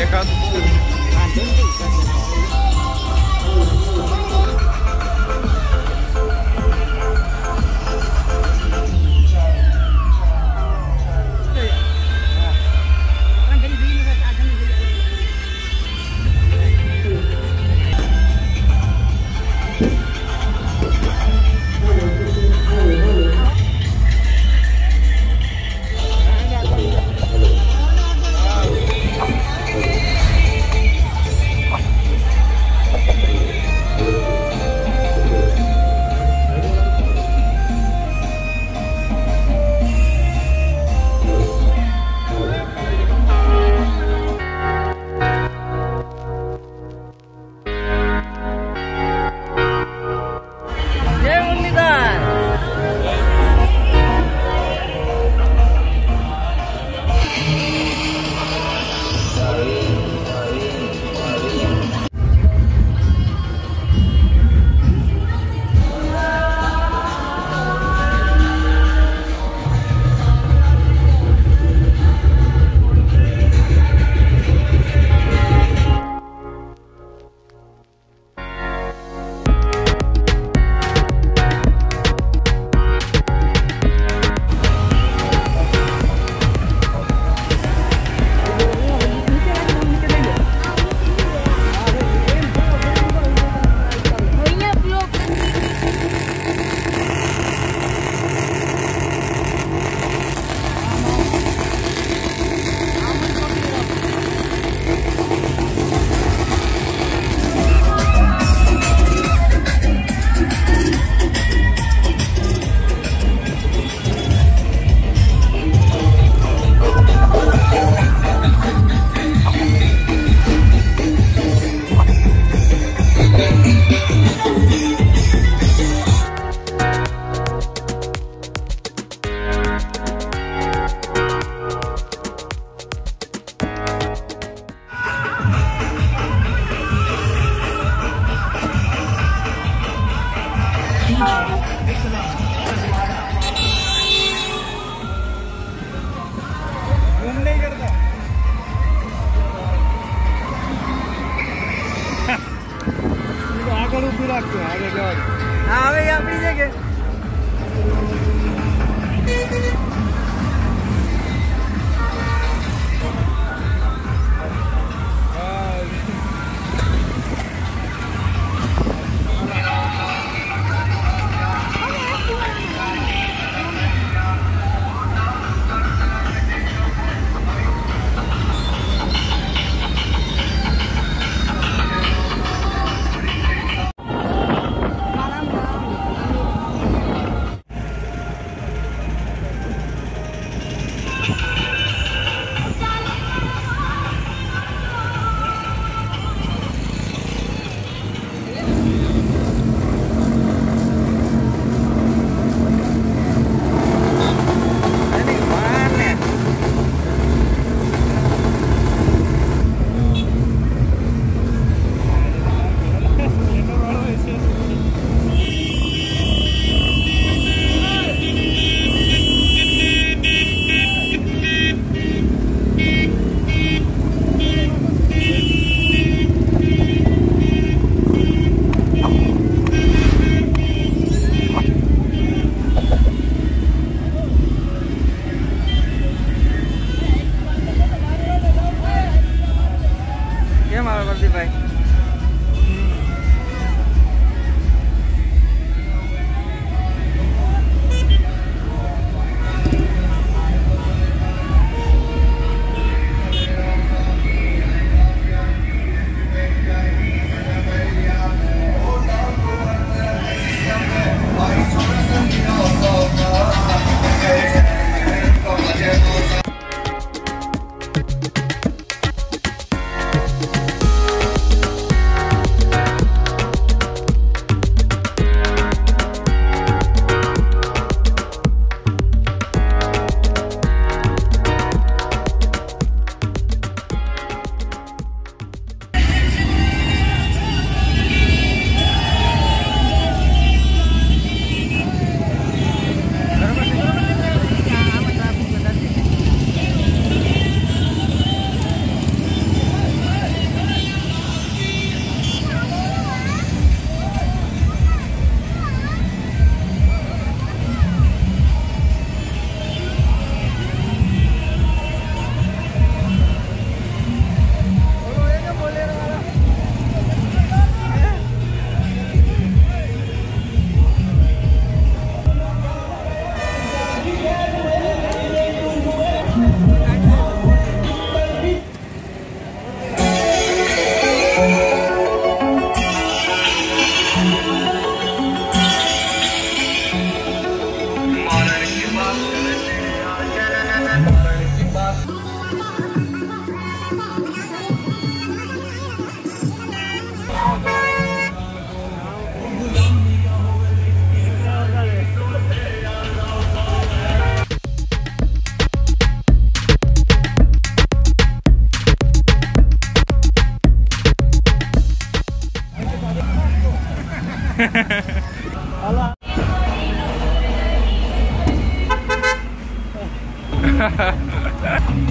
Cekat. કેવાય હા હવે આપણી છે કે 好了。哈哈。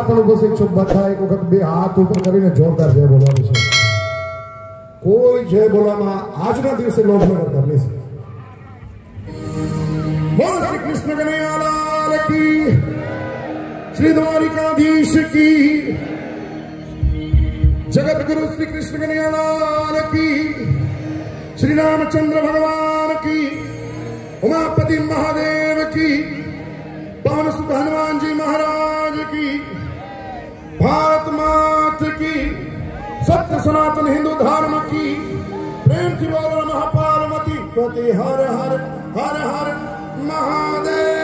અત્રે જેટલા પણ ઉપસ્થિત છો બધા એક વખત બે હાથ ઉપર કરીને જોરદાર જય બોલવાનું છે કોઈ જય બોલવામાં આજના દિવસે લોભ ન કરતા પ્લીઝ બોલ શ્રી કૃષ્ણ કનૈયાલાલ કી શ્રી દ્વારિકાધીશ કી જગત ગુરુ શ્રી કૃષ્ણ કનૈયાલાલ કી श्री रामचंद्र भगवान की उमापति महादेव की पवन सुत हनुमान जी महाराज की भारत मात की, सत्य सनातन हिंदू धर्म की, प्रेम की बोल महापार्वती तो क्योंकि हर हर हर हर महादेव।